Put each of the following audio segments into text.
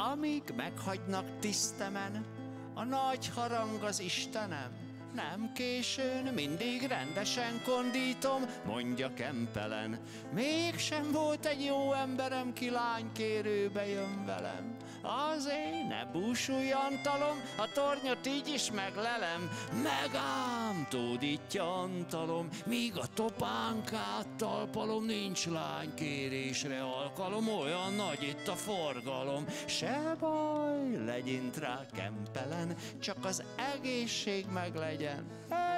amíg meghagynak tisztemen, a nagy harang az Istenem. Nem későn, mindig rendesen kondítom, mondja Kempelen. Mégsem volt egy jó emberem, ki lánykérőbe jön velem. Azért ne búsulj, Antalom, a tornyot így is meglelem. Megám, tódítja Antalom, míg a topánkát talpalom, nincs lánykérésre alkalom, olyan nagy itt a forgalom. Se baj, legyint rá Kempelen, csak az egészség meg legyen.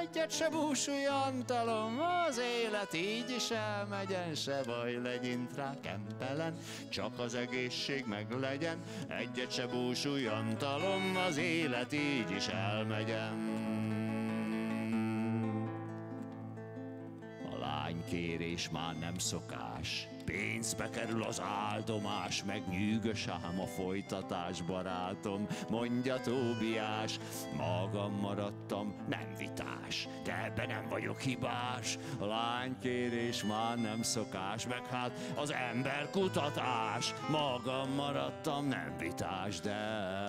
Egyet se búsulj, Antalom, az élet így is elmegyen, se baj, legyint rá Kempelen, csak az egészség meg legyen. Egyet se búsulj, Antalom, az élet így is elmegyen. A lánykérés már nem szokás, Pénzbe kerül az áldomás, meg nyűgös ám a folytatás, barátom, mondja Tóbiás. Magam maradtam, nem de ebben nem vagyok hibás. A lánykérés már nem szokás, meg hát az ember kutatás. Magam maradtam, nem vitás, de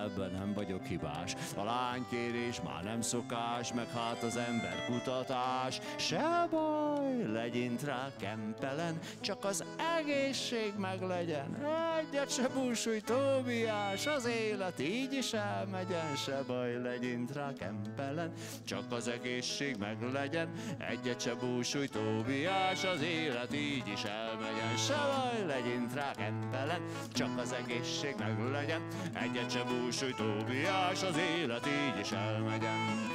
ebben nem vagyok hibás. A lánykérés már nem szokás, meg hát az ember kutatás. Se baj, legyint rá kempelen, csak az egészség meg legyen. Egyet se búsulj, Tóbiás, az élet így is elmegyen, se baj, legyint rá kempelen, csak az egészség meg legyen. Egyet se búsulj, Tóbiás, az élet így is elmegyen, se baj, legyint rá kempelen, csak az egészség meg legyen. Egyet se búsulj, Tóbiás, az élet így is elmegyen.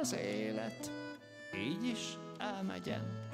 az élet így is elmegyen.